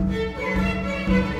Música